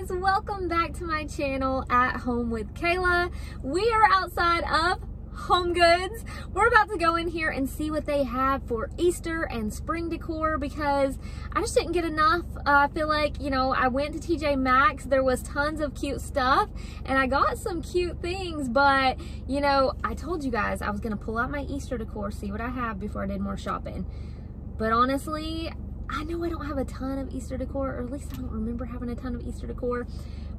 guys, welcome back to my channel at home with Kayla. We are outside of Home Goods. We're about to go in here and see what they have for Easter and spring decor because I just didn't get enough. Uh, I feel like, you know, I went to TJ Maxx, there was tons of cute stuff and I got some cute things, but you know, I told you guys I was gonna pull out my Easter decor, see what I have before I did more shopping. But honestly, I know I don't have a ton of Easter decor, or at least I don't remember having a ton of Easter decor.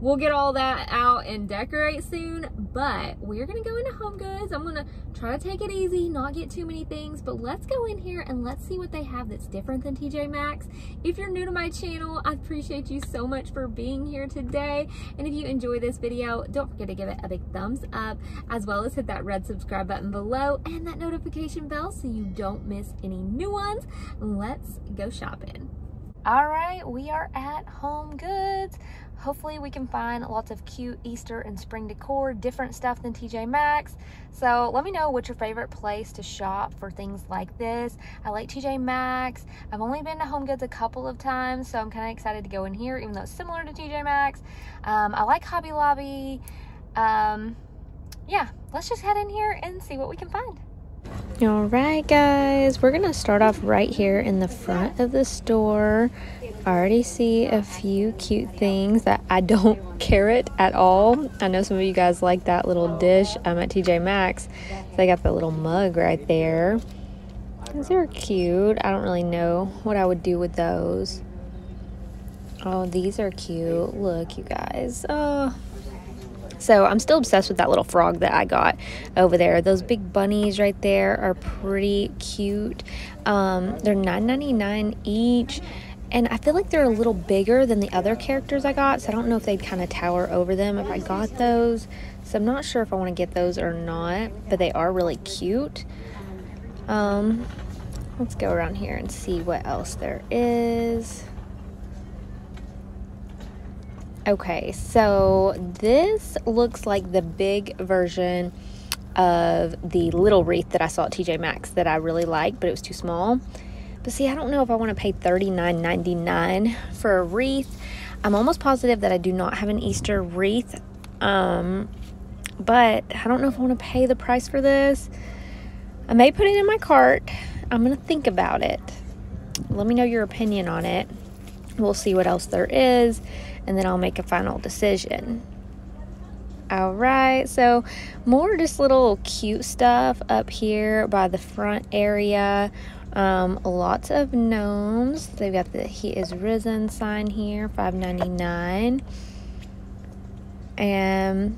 We'll get all that out and decorate soon, but we're gonna go into Home Goods. I'm gonna try to take it easy, not get too many things, but let's go in here and let's see what they have that's different than TJ Maxx. If you're new to my channel, I appreciate you so much for being here today. And if you enjoy this video, don't forget to give it a big thumbs up, as well as hit that red subscribe button below and that notification bell so you don't miss any new ones. Let's go shopping. All right, we are at Home Goods. Hopefully we can find lots of cute Easter and spring decor, different stuff than TJ Maxx. So let me know what's your favorite place to shop for things like this. I like TJ Maxx. I've only been to Home Goods a couple of times, so I'm kind of excited to go in here, even though it's similar to TJ Maxx. Um, I like Hobby Lobby. Um, yeah, let's just head in here and see what we can find. All right, guys, we're gonna start off right here in the front of the store. I already see a few cute things that I don't carrot at all. I know some of you guys like that little dish I'm at TJ Maxx. So they got the little mug right there. These are cute. I don't really know what I would do with those. Oh, these are cute. Look, you guys. Oh, so I'm still obsessed with that little frog that I got over there. Those big bunnies right there are pretty cute. Um, they're $9.99 each. And I feel like they're a little bigger than the other characters I got. So I don't know if they'd kind of tower over them if I got those. So I'm not sure if I want to get those or not. But they are really cute. Um, let's go around here and see what else there is. Okay, so this looks like the big version of the little wreath that I saw at TJ Maxx that I really liked, but it was too small. But see, I don't know if I want to pay $39.99 for a wreath. I'm almost positive that I do not have an Easter wreath. Um, but I don't know if I want to pay the price for this. I may put it in my cart. I'm going to think about it. Let me know your opinion on it. We'll see what else there is and then I'll make a final decision. All right, so more just little cute stuff up here by the front area. Um, lots of gnomes. They've got the He is Risen sign here, $5.99. And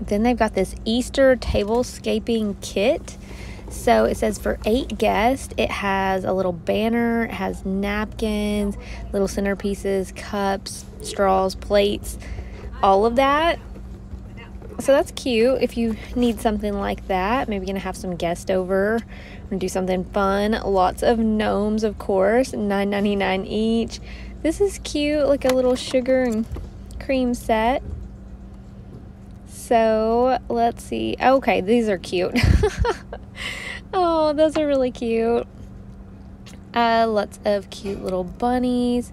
then they've got this Easter tablescaping kit. So it says for eight guests, it has a little banner, it has napkins, little centerpieces, cups, straws, plates, all of that. So that's cute if you need something like that. Maybe you're gonna have some guests over and do something fun. Lots of gnomes, of course, $9.99 each. This is cute, like a little sugar and cream set. So let's see. Okay, these are cute. oh, those are really cute. Uh, lots of cute little bunnies.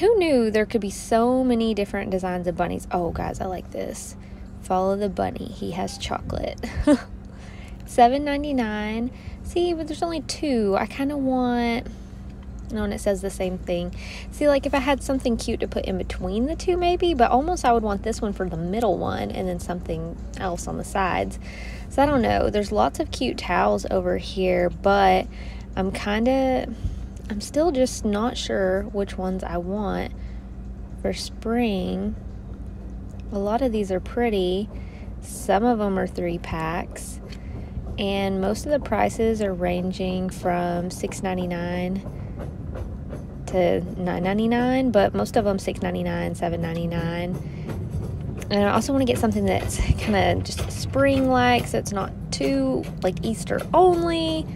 Who knew there could be so many different designs of bunnies? Oh, guys, I like this. Follow the bunny. He has chocolate. $7.99. See, but there's only two. I kind of want no, and it says the same thing. See, like if I had something cute to put in between the two, maybe, but almost I would want this one for the middle one and then something else on the sides. So I don't know. There's lots of cute towels over here, but I'm kind of, I'm still just not sure which ones I want for spring. A lot of these are pretty. Some of them are three packs. And most of the prices are ranging from $6.99 to $9.99, but most of them $6.99, $7.99. And I also want to get something that's kind of just spring like, so it's not too like Easter only.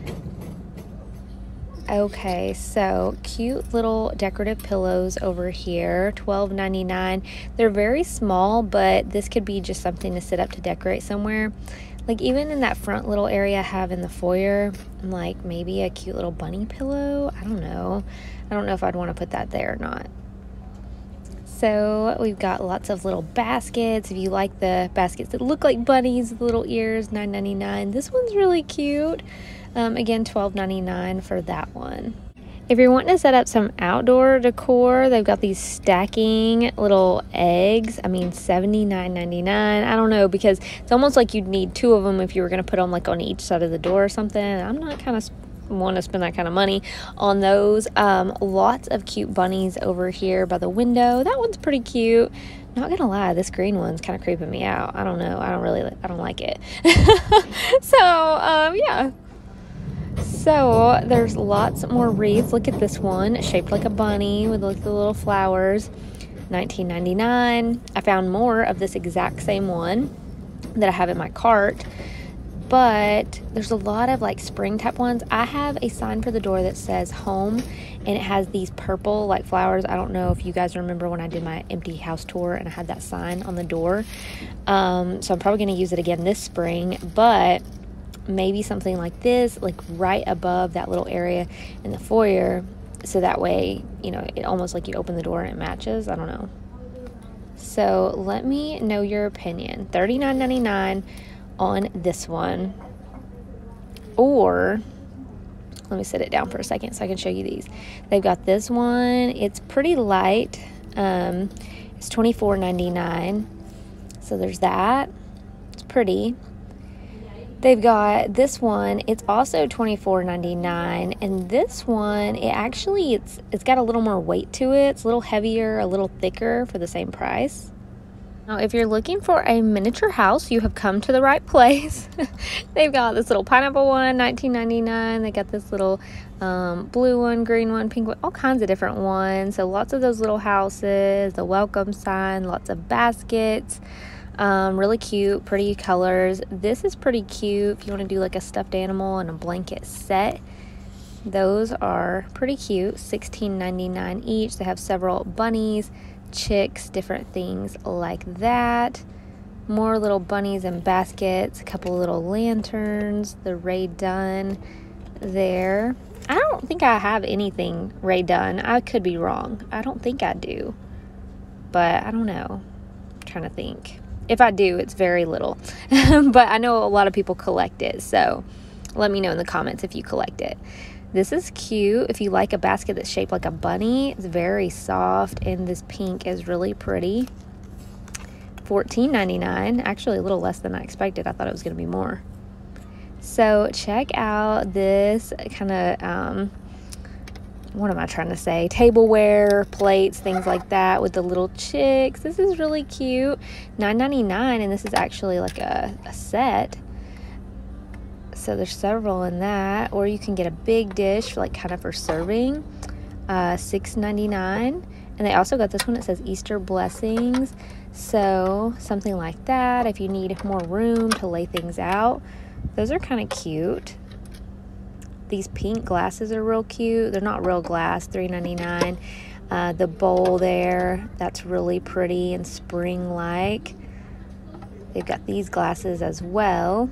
Okay, so cute little decorative pillows over here, $12.99. They're very small, but this could be just something to sit up to decorate somewhere. Like even in that front little area I have in the foyer, like maybe a cute little bunny pillow. I don't know. I don't know if I'd want to put that there or not. So we've got lots of little baskets. If you like the baskets that look like bunnies with little ears, $9.99. This one's really cute. Um, again, $12.99 for that one. If you're wanting to set up some outdoor decor, they've got these stacking little eggs. I mean, $79.99. I don't know because it's almost like you'd need two of them if you were going to put them like on each side of the door or something. I'm not kind of want to spend that kind of money on those. Um, lots of cute bunnies over here by the window. That one's pretty cute. Not gonna lie, this green one's kind of creeping me out. I don't know. I don't really, I don't like it. so, um, yeah. So there's lots more wreaths. Look at this one, shaped like a bunny with like the little flowers. 19.99. I found more of this exact same one that I have in my cart but there's a lot of like spring type ones. I have a sign for the door that says home and it has these purple like flowers. I don't know if you guys remember when I did my empty house tour and I had that sign on the door. Um, so I'm probably going to use it again this spring, but maybe something like this, like right above that little area in the foyer. So that way, you know, it almost like you open the door and it matches. I don't know. So let me know your opinion. $39.99 on this one. Or, let me set it down for a second so I can show you these. They've got this one. It's pretty light. Um, it's $24.99. So there's that. It's pretty. They've got this one. It's also $24.99 and this one it actually it's it's got a little more weight to it. It's a little heavier, a little thicker for the same price. Now, if you're looking for a miniature house, you have come to the right place. They've got this little pineapple one, 19.99. They got this little um, blue one, green one, pink one, all kinds of different ones. So lots of those little houses, the welcome sign, lots of baskets. Um, really cute, pretty colors. This is pretty cute if you want to do like a stuffed animal and a blanket set. Those are pretty cute, $16.99 each. They have several bunnies chicks, different things like that. More little bunnies and baskets, a couple little lanterns, the Rae Dunn there. I don't think I have anything Rae Dunn. I could be wrong. I don't think I do. But I don't know. I'm trying to think. If I do, it's very little. but I know a lot of people collect it. So let me know in the comments if you collect it. This is cute. If you like a basket that's shaped like a bunny, it's very soft and this pink is really pretty. $14.99, actually a little less than I expected. I thought it was going to be more. So check out this kind of, um, what am I trying to say? Tableware, plates, things like that with the little chicks. This is really cute. $9.99 and this is actually like a, a set so there's several in that or you can get a big dish like kind of for serving uh, $6.99 and they also got this one that says easter blessings so something like that if you need more room to lay things out those are kind of cute these pink glasses are real cute they're not real glass $3.99 uh, the bowl there that's really pretty and spring like they've got these glasses as well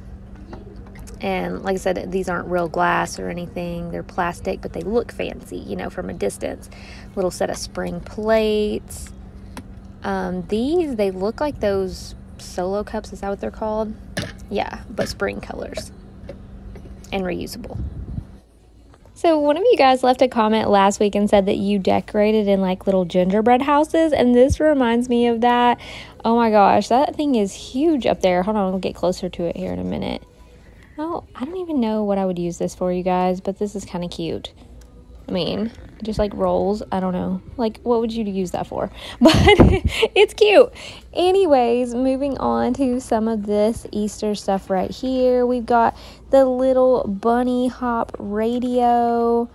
and like I said, these aren't real glass or anything. They're plastic, but they look fancy, you know, from a distance. Little set of spring plates. Um, these, they look like those solo cups. Is that what they're called? Yeah, but spring colors and reusable. So, one of you guys left a comment last week and said that you decorated in like little gingerbread houses, and this reminds me of that. Oh my gosh, that thing is huge up there. Hold on, we'll get closer to it here in a minute. Oh, I don't even know what I would use this for, you guys, but this is kind of cute. I mean, just like rolls. I don't know. Like, what would you use that for? But it's cute. Anyways, moving on to some of this Easter stuff right here. We've got the little bunny hop radio.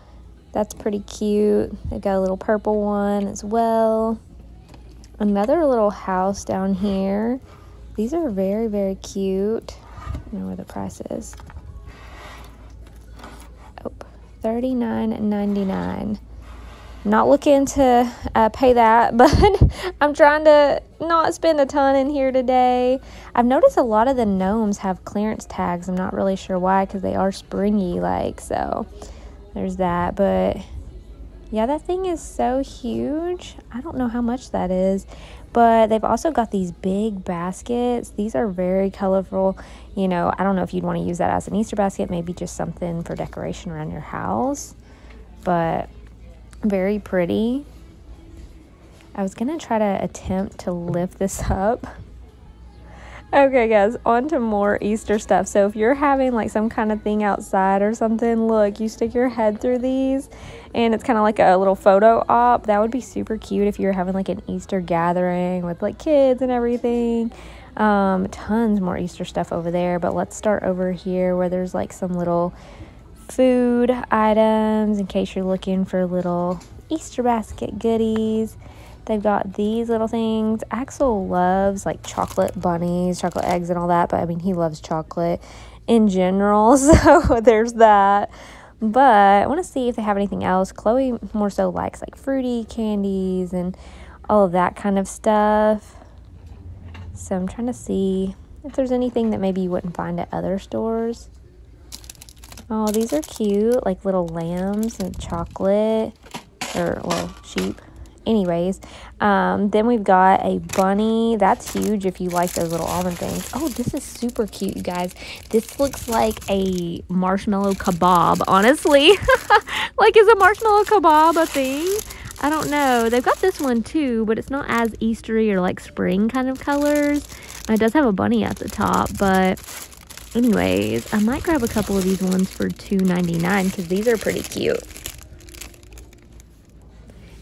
That's pretty cute. They've got a little purple one as well. Another little house down here. These are very, very cute know where the price is. Oh, $39.99. Not looking to uh, pay that, but I'm trying to not spend a ton in here today. I've noticed a lot of the gnomes have clearance tags. I'm not really sure why because they are springy like, so there's that. But Yeah, that thing is so huge. I don't know how much that is. But they've also got these big baskets. These are very colorful. You know, I don't know if you'd want to use that as an Easter basket, maybe just something for decoration around your house. But very pretty. I was going to try to attempt to lift this up Okay, guys, on to more Easter stuff. So, if you're having like some kind of thing outside or something, look, you stick your head through these and it's kind of like a little photo op. That would be super cute if you're having like an Easter gathering with like kids and everything. Um, tons more Easter stuff over there, but let's start over here where there's like some little food items in case you're looking for little Easter basket goodies. They've got these little things. Axel loves like chocolate bunnies, chocolate eggs, and all that, but I mean, he loves chocolate in general, so there's that. But I want to see if they have anything else. Chloe more so likes like fruity candies and all of that kind of stuff. So I'm trying to see if there's anything that maybe you wouldn't find at other stores. Oh, these are cute, like little lambs and chocolate, or well, sheep anyways um, then we've got a bunny. That's huge if you like those little almond things. Oh this is super cute you guys. This looks like a marshmallow kebab honestly. Like is a marshmallow kebab a thing? I don't know. They've got this one too but it's not as eastery or like spring kind of colors. It does have a bunny at the top but anyways i might grab a couple of these ones for $2.99 because these are pretty cute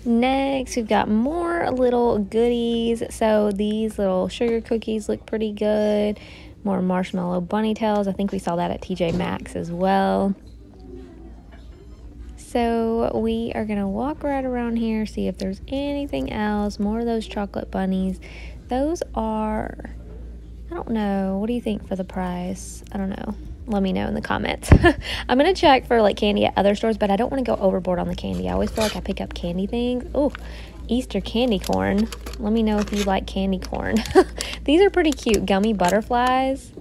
Next, we've got more little goodies. So these little sugar cookies look pretty good. More marshmallow bunny tails. I think we saw that at TJ Maxx as well. So we are going to walk right around here, see if there's anything else. More of those chocolate bunnies. Those are, I don't know. What do you think for the price? I don't know let me know in the comments. I'm going to check for like candy at other stores, but I don't want to go overboard on the candy. I always feel like I pick up candy things. Oh, Easter candy corn. Let me know if you like candy corn. These are pretty cute. Gummy butterflies.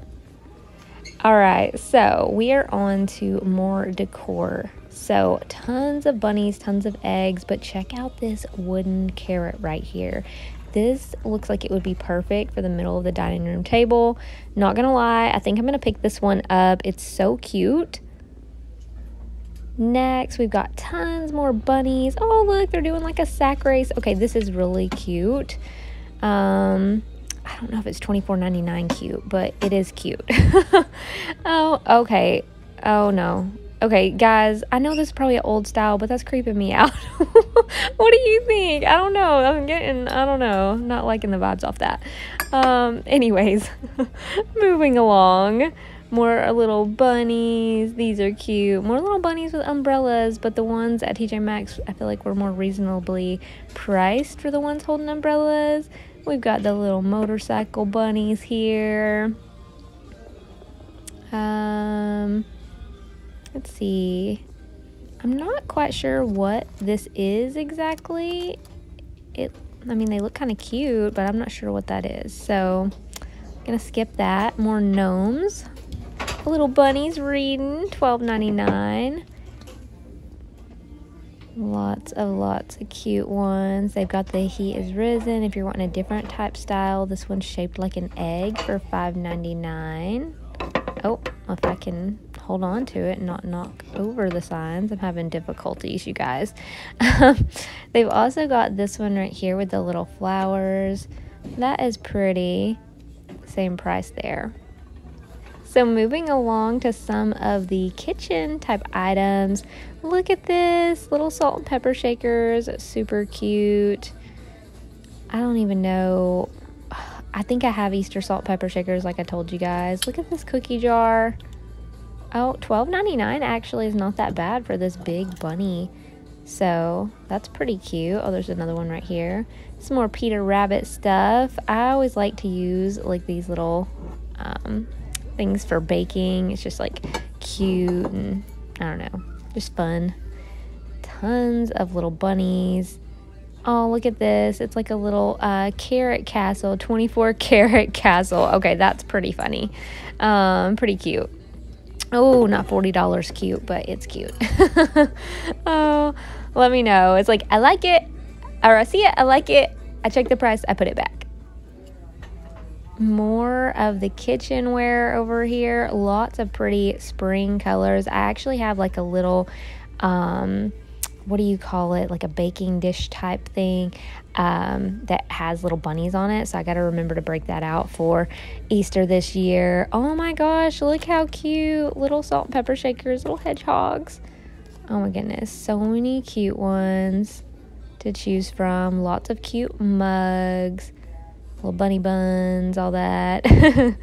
All right, so we are on to more decor. So tons of bunnies, tons of eggs, but check out this wooden carrot right here. This looks like it would be perfect for the middle of the dining room table. Not gonna lie, I think I'm gonna pick this one up. It's so cute. Next, we've got tons more bunnies. Oh, look, they're doing like a sack race. Okay, this is really cute. Um, I don't know if it's $24.99 cute, but it is cute. oh, okay. Oh, no. Okay, guys, I know this is probably an old style, but that's creeping me out. what do you think? I don't know. I'm getting, I don't know, not liking the vibes off that. Um, anyways, moving along. More little bunnies. These are cute. More little bunnies with umbrellas, but the ones at TJ Maxx, I feel like were more reasonably priced for the ones holding umbrellas. We've got the little motorcycle bunnies here. Um, Let's see. I'm not quite sure what this is exactly. It, I mean, they look kind of cute, but I'm not sure what that is. So, I'm gonna skip that. More gnomes. Little bunnies reading, $12.99. Lots of lots of cute ones. They've got the Heat is Risen. If you're wanting a different type style, this one's shaped like an egg for $5.99. Oh, if I can hold on to it and not knock over the signs. I'm having difficulties, you guys. They've also got this one right here with the little flowers. That is pretty. Same price there. So moving along to some of the kitchen type items. Look at this. Little salt and pepper shakers. Super cute. I don't even know. I think I have Easter salt pepper shakers like I told you guys. Look at this cookie jar. Oh, $12.99 actually is not that bad for this big bunny. So that's pretty cute. Oh, there's another one right here. Some more Peter Rabbit stuff. I always like to use like these little um, things for baking. It's just like cute and I don't know, just fun. Tons of little bunnies. Oh, look at this. It's like a little uh, carrot castle, 24 carat castle. Okay, that's pretty funny. Um, pretty cute. Oh, not $40 cute, but it's cute. oh, let me know. It's like, I like it, or I see it, I like it, I check the price, I put it back. More of the kitchenware over here. Lots of pretty spring colors. I actually have like a little, um, what do you call it? Like a baking dish type thing um, that has little bunnies on it. So I got to remember to break that out for Easter this year. Oh my gosh, look how cute. Little salt and pepper shakers, little hedgehogs. Oh my goodness, so many cute ones to choose from. Lots of cute mugs, little bunny buns, all that.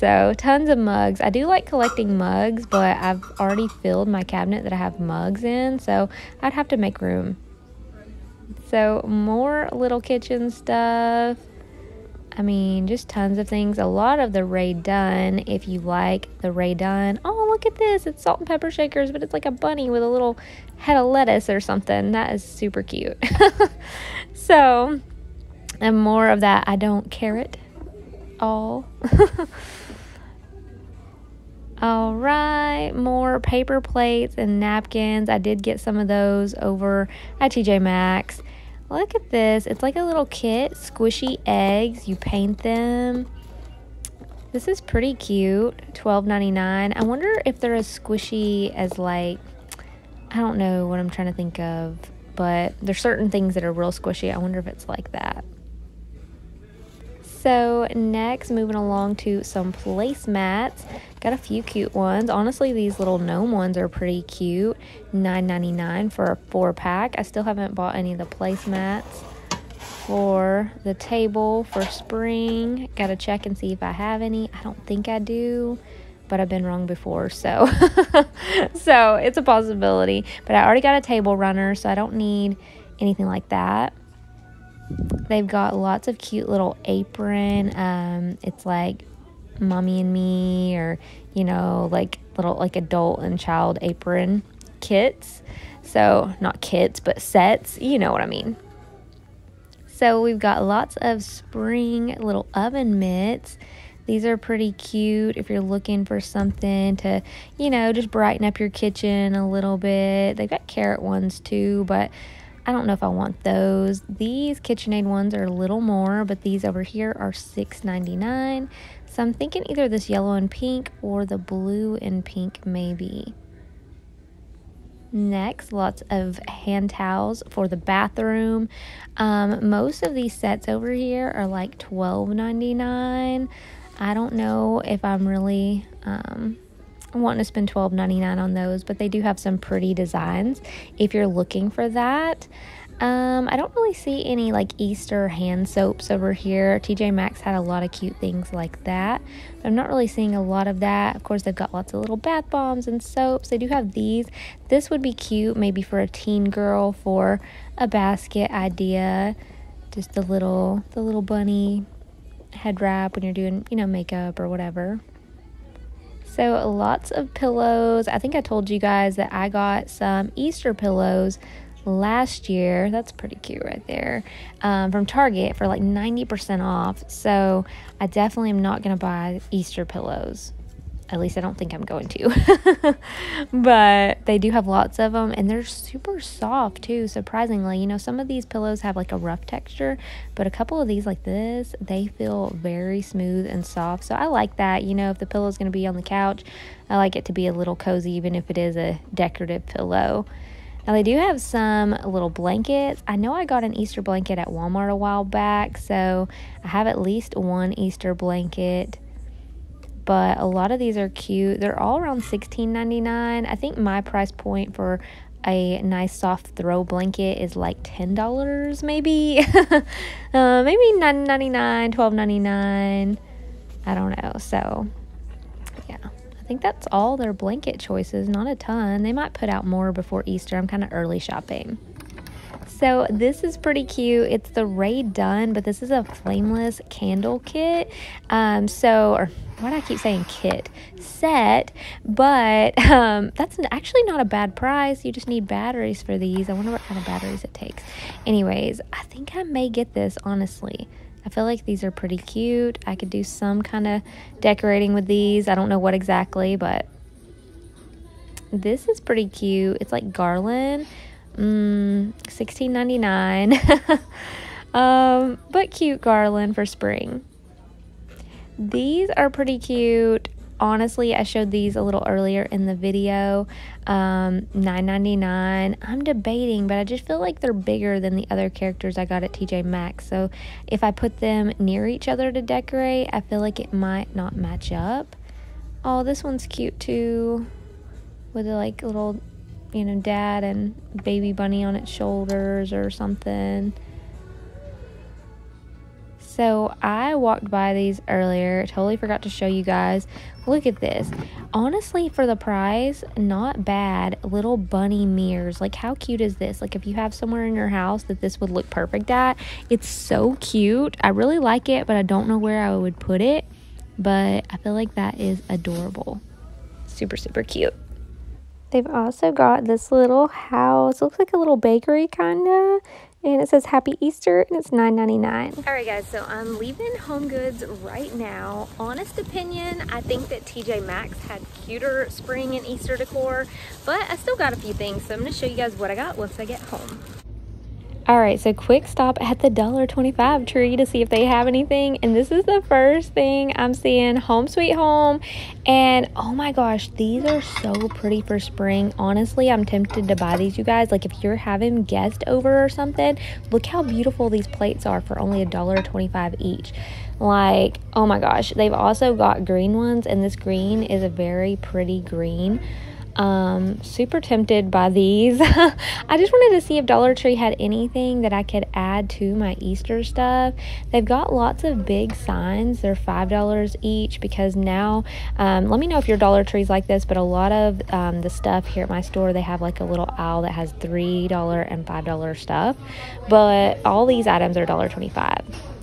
so, tons of mugs. I do like collecting mugs, but I've already filled my cabinet that I have mugs in, so I'd have to make room. So, more little kitchen stuff. I mean, just tons of things. A lot of the Rae Dunn, if you like the Rae Dunn. Oh, look at this. It's salt and pepper shakers, but it's like a bunny with a little head of lettuce or something. That is super cute. so, and more of that I don't carrot all. all right, more paper plates and napkins. I did get some of those over at TJ Maxx. Look at this. It's like a little kit. Squishy eggs. You paint them. This is pretty cute. $12.99. I wonder if they're as squishy as like, I don't know what I'm trying to think of, but there's certain things that are real squishy. I wonder if it's like that. So next, moving along to some placemats. Got a few cute ones. Honestly, these little gnome ones are pretty cute. $9.99 for a four pack. I still haven't bought any of the placemats for the table for spring. Got to check and see if I have any. I don't think I do, but I've been wrong before, so so it's a possibility. But I already got a table runner, so I don't need anything like that. They've got lots of cute little apron. Um, it's like mommy and me, or you know, like little like adult and child apron kits. So not kits, but sets. You know what I mean. So we've got lots of spring little oven mitts. These are pretty cute if you're looking for something to, you know, just brighten up your kitchen a little bit. They've got carrot ones too, but I don't know if I want those. These KitchenAid ones are a little more, but these over here are $6.99. So I'm thinking either this yellow and pink or the blue and pink maybe. Next, lots of hand towels for the bathroom. Um, most of these sets over here are like $12.99. I don't know if I'm really um, wanting to spend $12.99 on those, but they do have some pretty designs if you're looking for that. Um, I don't really see any like Easter hand soaps over here. TJ Maxx had a lot of cute things like that. But I'm not really seeing a lot of that. Of course, they've got lots of little bath bombs and soaps. They do have these. This would be cute maybe for a teen girl for a basket idea. Just the little the little bunny head wrap when you're doing, you know, makeup or whatever. So lots of pillows. I think I told you guys that I got some Easter pillows last year. That's pretty cute right there. Um, from Target for like 90% off. So I definitely am not going to buy Easter pillows. At least I don't think I'm going to. but they do have lots of them and they're super soft too, surprisingly. You know, some of these pillows have like a rough texture, but a couple of these like this, they feel very smooth and soft. So I like that. You know, if the pillow is going to be on the couch, I like it to be a little cozy, even if it is a decorative pillow. Now they do have some little blankets. I know I got an Easter blanket at Walmart a while back, so I have at least one Easter blanket. But a lot of these are cute. They're all around $16.99. I think my price point for a nice soft throw blanket is like $10 maybe. uh, maybe $9.99, $12.99. I don't know. So think that's all their blanket choices, not a ton. They might put out more before Easter. I'm kind of early shopping. So this is pretty cute. It's the Rae Dunn, but this is a flameless candle kit. Um, so, or why do I keep saying kit? Set, but um, that's actually not a bad price. You just need batteries for these. I wonder what kind of batteries it takes. Anyways, I think I may get this, honestly. I feel like these are pretty cute. I could do some kind of decorating with these. I don't know what exactly, but this is pretty cute. It's like garland Mm, $16.99. um, but cute garland for spring. These are pretty cute honestly, I showed these a little earlier in the video. Um, $9.99. I'm debating, but I just feel like they're bigger than the other characters I got at TJ Maxx. So if I put them near each other to decorate, I feel like it might not match up. Oh, this one's cute too. With a like little, you know, dad and baby bunny on its shoulders or something. So I walked by these earlier, totally forgot to show you guys. Look at this. Honestly, for the price, not bad. Little bunny mirrors. Like, how cute is this? Like, if you have somewhere in your house that this would look perfect at, it's so cute. I really like it, but I don't know where I would put it. But I feel like that is adorable. Super, super cute. They've also got this little house. Looks like a little bakery, kind of and it says happy easter and it's $9.99 all right guys so i'm leaving home goods right now. Honest opinion i think that tj maxx had cuter spring and easter decor but i still got a few things so i'm going to show you guys what i got once i get home all right, so quick stop at the $1.25 tree to see if they have anything. And this is the first thing I'm seeing, Home Sweet Home. And oh my gosh, these are so pretty for spring. Honestly, I'm tempted to buy these, you guys. Like if you're having guests over or something, look how beautiful these plates are for only $1.25 each. Like, oh my gosh, they've also got green ones. And this green is a very pretty green. Um, super tempted by these. I just wanted to see if Dollar Tree had anything that I could add to my Easter stuff. They've got lots of big signs. They're $5 each because now, um, let me know if your Dollar Tree's like this, but a lot of um, the stuff here at my store, they have like a little aisle that has $3 and $5 stuff. But all these items are $1.25.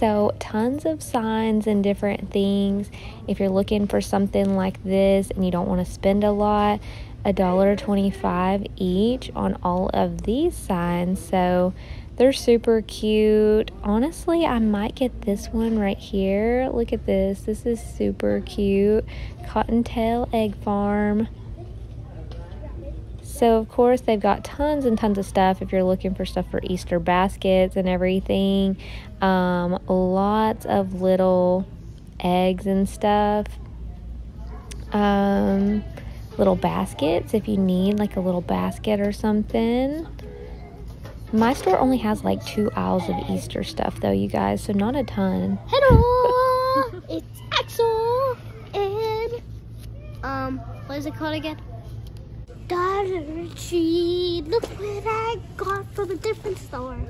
So, tons of signs and different things. If you're looking for something like this and you don't want to spend a lot, a dollar 25 each on all of these signs. So, they're super cute. Honestly, I might get this one right here. Look at this. This is super cute. Cottontail Egg Farm. So, of course, they've got tons and tons of stuff if you're looking for stuff for Easter baskets and everything. Um, lots of little eggs and stuff. Um, little baskets if you need like a little basket or something. My store only has like two aisles of Easter stuff though, you guys, so not a ton. Hello, it's Axel and um, what is it called again? Dollar Tree. Look what I got from a different store.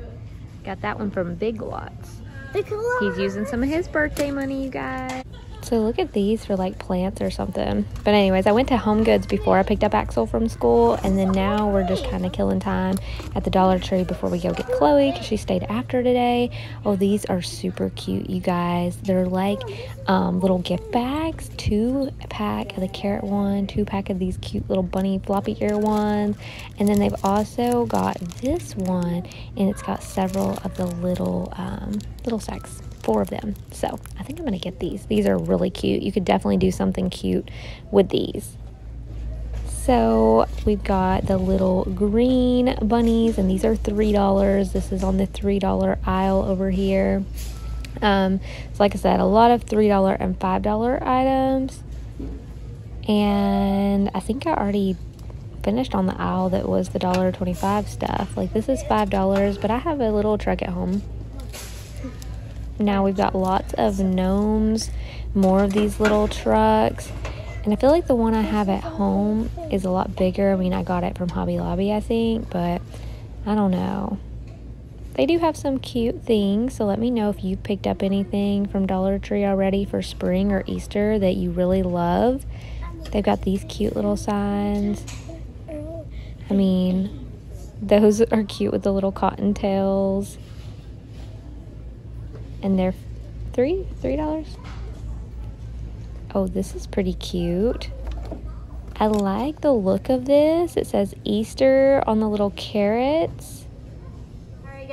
Got that one from Big Lots. Big Lots. He's using some of his birthday money, you guys. So look at these for like plants or something. But anyways, I went to Home Goods before I picked up Axel from school. And then now we're just kind of killing time at the Dollar Tree before we go get Chloe because she stayed after today. Oh, these are super cute, you guys. They're like um, little gift bags. Two pack of the carrot one, two pack of these cute little bunny floppy ear ones. And then they've also got this one and it's got several of the little, um, little sacks four of them. So I think I'm going to get these. These are really cute. You could definitely do something cute with these. So we've got the little green bunnies, and these are $3. This is on the $3 aisle over here. Um, so like I said, a lot of $3 and $5 items. And I think I already finished on the aisle that was the $1.25 stuff. Like this is $5, but I have a little truck at home now we've got lots of gnomes, more of these little trucks. And I feel like the one I have at home is a lot bigger. I mean, I got it from Hobby Lobby, I think, but I don't know. They do have some cute things, so let me know if you've picked up anything from Dollar Tree already for spring or Easter that you really love. They've got these cute little signs. I mean, those are cute with the little cotton tails and they're three three dollars? Oh this is pretty cute. I like the look of this. It says Easter on the little carrots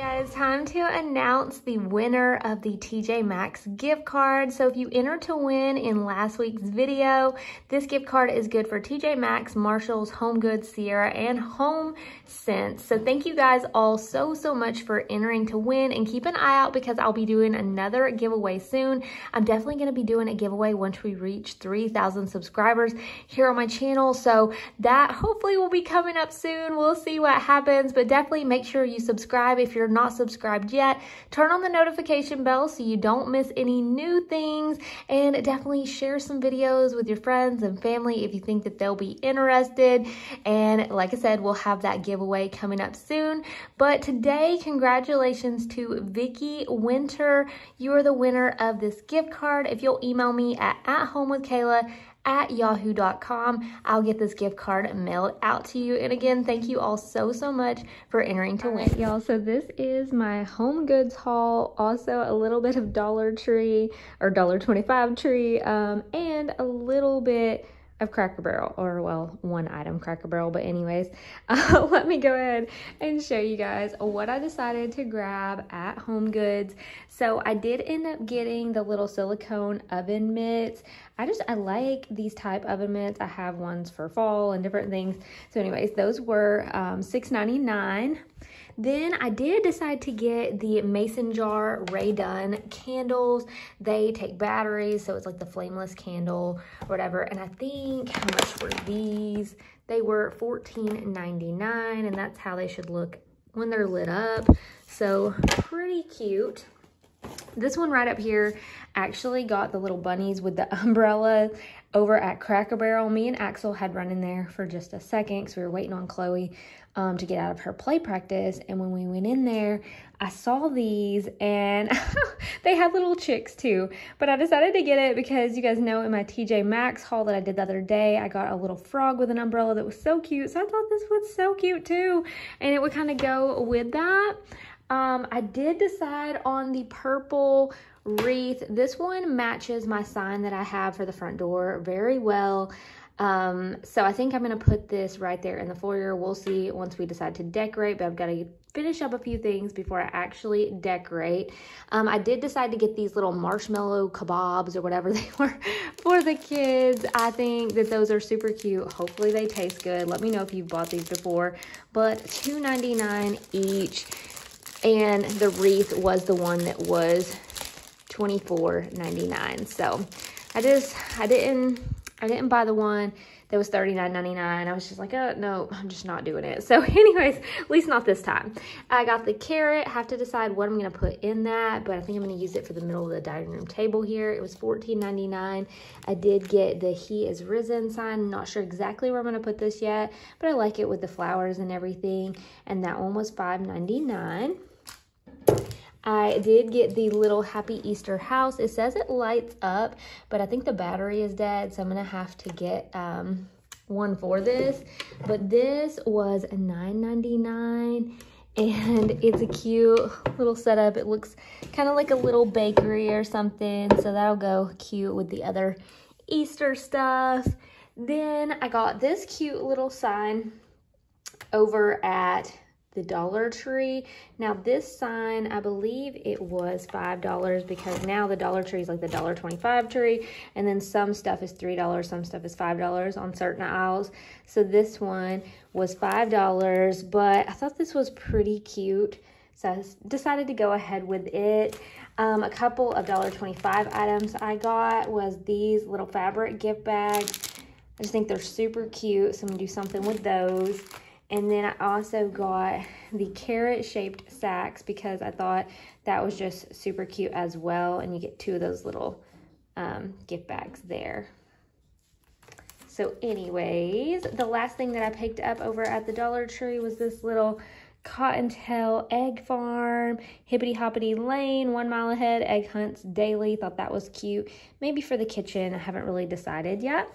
guys, time to announce the winner of the TJ Maxx gift card. So if you entered to win in last week's video, this gift card is good for TJ Maxx, Marshalls, Home Goods, Sierra, and Home Sense. So thank you guys all so, so much for entering to win and keep an eye out because I'll be doing another giveaway soon. I'm definitely going to be doing a giveaway once we reach 3,000 subscribers here on my channel. So that hopefully will be coming up soon. We'll see what happens, but definitely make sure you subscribe if you're not subscribed yet. Turn on the notification bell so you don't miss any new things and definitely share some videos with your friends and family if you think that they'll be interested. And like I said, we'll have that giveaway coming up soon. But today, congratulations to Vicky Winter. You are the winner of this gift card. If you'll email me at, at home with Kayla at yahoo.com. I'll get this gift card mailed out to you. And again, thank you all so, so much for entering to win. Y'all, so this is my home goods haul. Also a little bit of Dollar Tree or Dollar 25 Tree um, and a little bit of Cracker Barrel, or well, one item Cracker Barrel, but anyways, uh, let me go ahead and show you guys what I decided to grab at Home Goods. So I did end up getting the little silicone oven mitts. I just, I like these type oven mitts. I have ones for fall and different things. So anyways, those were um, $6.99. Then I did decide to get the Mason Jar Rae Dunn candles. They take batteries, so it's like the flameless candle or whatever. And I think, how much were these? They were $14.99, and that's how they should look when they're lit up. So pretty cute. This one right up here actually got the little bunnies with the umbrella over at Cracker Barrel. Me and Axel had run in there for just a second because we were waiting on Chloe um, to get out of her play practice. And when we went in there, I saw these and they had little chicks too. But I decided to get it because you guys know in my TJ Maxx haul that I did the other day, I got a little frog with an umbrella that was so cute. So I thought this was so cute too. And it would kind of go with that. Um, I did decide on the purple wreath. This one matches my sign that I have for the front door very well. Um, so I think I'm going to put this right there in the foyer. We'll see once we decide to decorate, but I've got to finish up a few things before I actually decorate. Um, I did decide to get these little marshmallow kebabs or whatever they were for the kids. I think that those are super cute. Hopefully they taste good. Let me know if you've bought these before. But $2.99 each and the wreath was the one that was $24.99. So I just, I didn't, I didn't buy the one that was $39.99. I was just like, oh, no, I'm just not doing it. So anyways, at least not this time. I got the carrot, have to decide what I'm going to put in that, but I think I'm going to use it for the middle of the dining room table here. It was $14.99. I did get the He is Risen sign. Not sure exactly where I'm going to put this yet, but I like it with the flowers and everything. And that one was $5.99. I did get the little Happy Easter house. It says it lights up, but I think the battery is dead, so I'm going to have to get um, one for this. But this was $9.99, and it's a cute little setup. It looks kind of like a little bakery or something, so that'll go cute with the other Easter stuff. Then I got this cute little sign over at the Dollar Tree. Now this sign, I believe it was $5 because now the Dollar Tree is like the $1.25 tree. And then some stuff is $3, some stuff is $5 on certain aisles. So this one was $5, but I thought this was pretty cute. So I decided to go ahead with it. Um, a couple of $1.25 items I got was these little fabric gift bags. I just think they're super cute, so I'm gonna do something with those. And then I also got the carrot shaped sacks because I thought that was just super cute as well. And you get two of those little um, gift bags there. So anyways, the last thing that I picked up over at the Dollar Tree was this little Cottontail Egg Farm, Hippity Hoppity Lane, One Mile Ahead, Egg Hunts Daily. Thought that was cute. Maybe for the kitchen. I haven't really decided yet.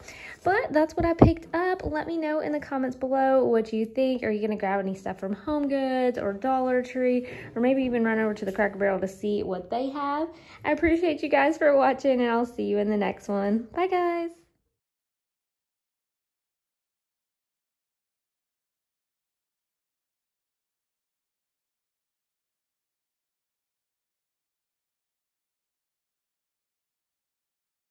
But that's what I picked up. Let me know in the comments below what you think. Are you going to grab any stuff from Home Goods or Dollar Tree? Or maybe even run over to the Cracker Barrel to see what they have. I appreciate you guys for watching and I'll see you in the next one. Bye guys.